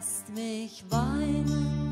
lasst mich weinen.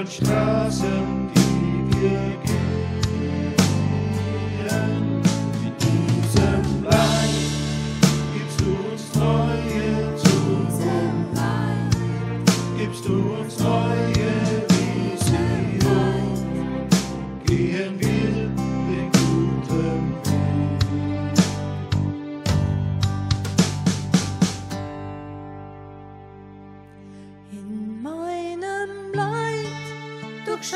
von Straßen, die wir gehen. In diesem Land gibst du uns neue Zukunft, gibst du uns neue मोक्ष